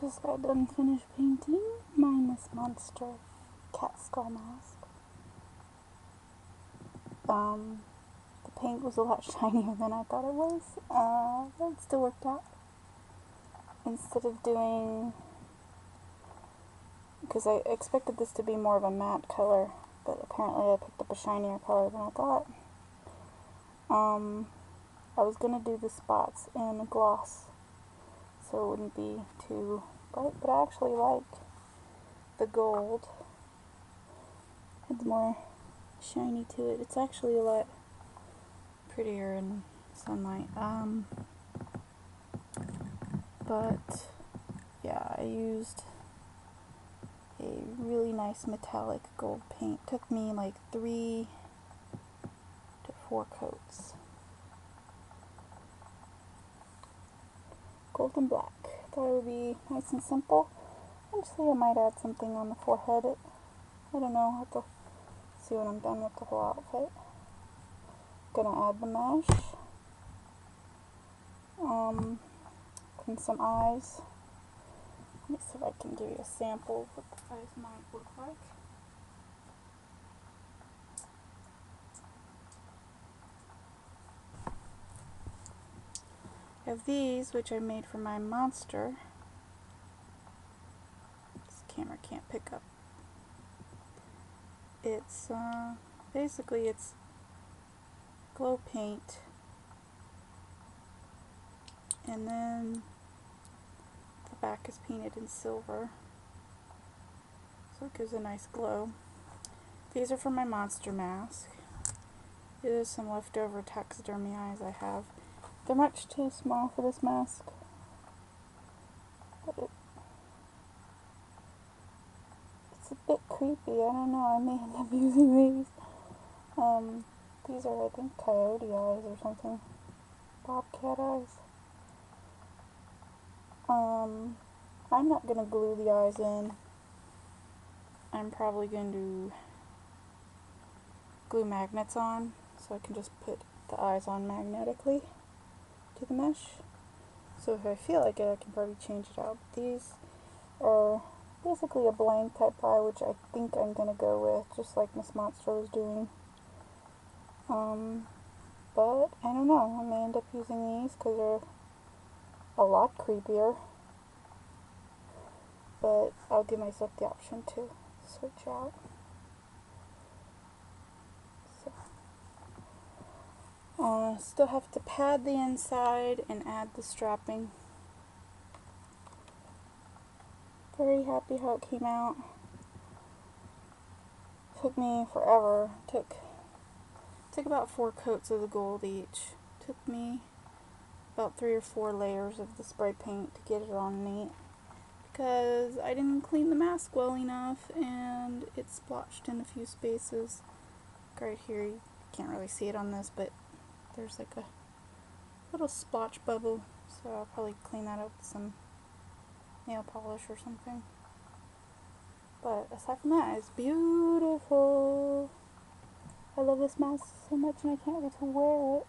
just got done finished painting Miss Monster cat skull mask. Um, the paint was a lot shinier than I thought it was, uh, but it still worked out. Instead of doing, because I expected this to be more of a matte color, but apparently I picked up a shinier color than I thought. Um, I was going to do the spots in gloss, so it wouldn't be too bright, but I actually like the gold. It's more shiny to it. It's actually a lot prettier in sunlight. Um, but yeah, I used a really nice metallic gold paint. Took me like three to four coats. Gold and black. Thought it would be nice and simple. Actually, I might add something on the forehead. It, I don't know. I'll have to see when I'm done with the whole outfit. Gonna add the mesh. Um, and some eyes. Let me see if I can give you a sample of what the eyes might look like. Have these, which I made for my monster. This camera can't pick up. It's, uh, basically it's glow paint. And then the back is painted in silver. So it gives a nice glow. These are for my monster mask. Here's some leftover taxidermy eyes I have they're much too small for this mask. But it, it's a bit creepy. I don't know. I may end up using these. Um, these are I think coyote eyes or something. Bobcat eyes. Um, I'm not going to glue the eyes in. I'm probably going to glue magnets on so I can just put the eyes on magnetically to the mesh. So if I feel like it, I can probably change it out. These are basically a blank type eye, which I think I'm going to go with, just like Miss Monster was doing. Um, but I don't know. I may end up using these because they're a lot creepier. But I'll give myself the option to switch out. So, still have to pad the inside and add the strapping. Very happy how it came out. Took me forever. Took took about four coats of the gold each. Took me about three or four layers of the spray paint to get it on neat because I didn't clean the mask well enough and it splotched in a few spaces. Right here, you can't really see it on this, but there's like a little splotch bubble, so I'll probably clean that up with some nail polish or something. But aside from that, it's beautiful. I love this mask so much and I can't wait to wear it.